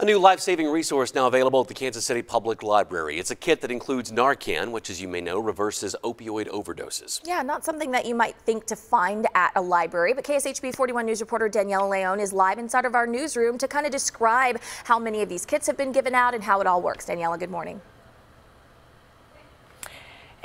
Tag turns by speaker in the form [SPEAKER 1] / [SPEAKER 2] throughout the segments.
[SPEAKER 1] A new life-saving resource now available at the Kansas City Public Library. It's a kit that includes Narcan, which, as you may know, reverses opioid overdoses.
[SPEAKER 2] Yeah, not something that you might think to find at a library, but KSHB 41 News reporter Daniela Leon is live inside of our newsroom to kind of describe how many of these kits have been given out and how it all works. Daniela, good morning.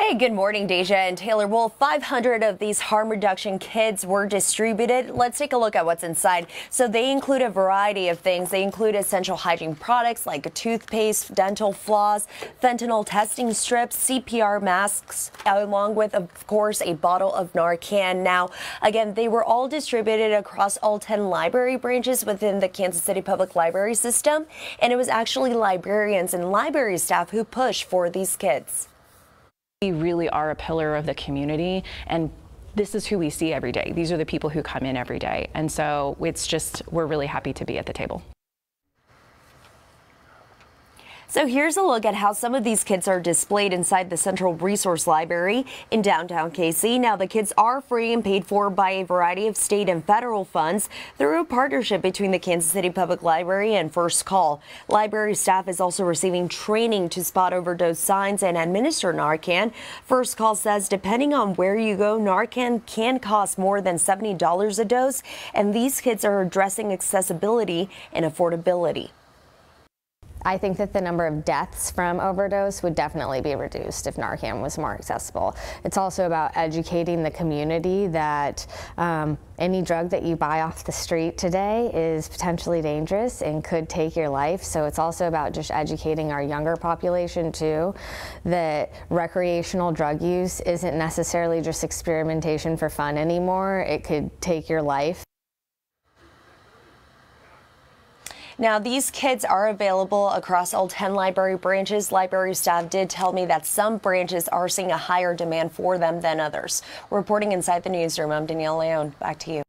[SPEAKER 3] Hey, good morning, Deja and Taylor. Well, 500 of these harm reduction kits were distributed. Let's take a look at what's inside. So they include a variety of things. They include essential hygiene products like toothpaste, dental floss, fentanyl testing strips, CPR masks, along with, of course, a bottle of Narcan. Now, again, they were all distributed across all 10 library branches within the Kansas City Public Library system. And it was actually librarians and library staff who pushed for these kits.
[SPEAKER 4] We really are a pillar of the community and this is who we see every day. These are the people who come in every day. And so it's just, we're really happy to be at the table.
[SPEAKER 3] So here's a look at how some of these kits are displayed inside the Central Resource Library in downtown KC. Now the kits are free and paid for by a variety of state and federal funds through a partnership between the Kansas City Public Library and First Call. Library staff is also receiving training to spot overdose signs and administer Narcan. First Call says depending on where you go, Narcan can cost more than $70 a dose, and these kits are addressing accessibility and affordability.
[SPEAKER 5] I think that the number of deaths from overdose would definitely be reduced if Narcan was more accessible. It's also about educating the community that um, any drug that you buy off the street today is potentially dangerous and could take your life. So it's also about just educating our younger population too that recreational drug use isn't necessarily just experimentation for fun anymore. It could take your life.
[SPEAKER 3] Now, these kits are available across all 10 library branches. Library staff did tell me that some branches are seeing a higher demand for them than others. Reporting inside the newsroom, I'm Daniela Leon. Back to you.